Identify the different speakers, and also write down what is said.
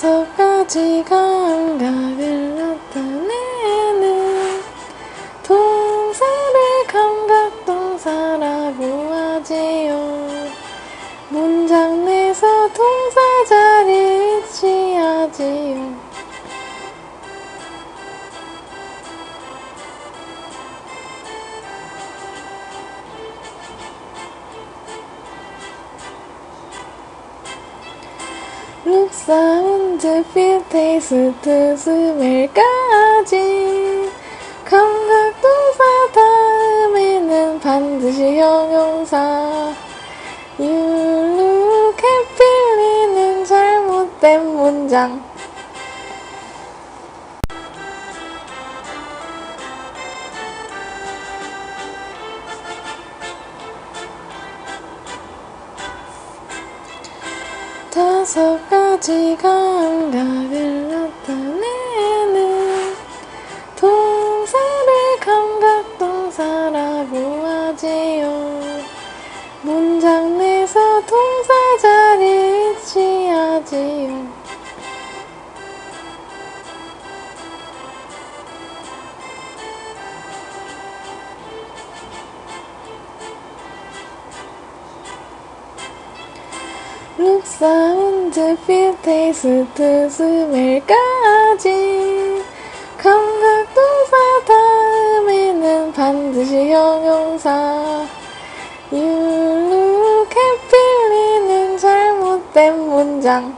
Speaker 1: 가지 감각을 나타내는 동사를 감각동사라 고 하지요. 문장 내서 동사 자리에 위치하지요. 룩, 사운드, 필, 테이스트, 스멜까지. 감각동사 다음에는 반드시 형용사. 유룩해 필리는 잘못된 문장 가지 감각을 나타내는 동사를 감각동사라고 하지요. 문장 내서 동사 자리에 위치하지요. Looks on the feel taste to smell까지 감각도사 다음에는 반드시 형용사 You look happy는 잘못된 문장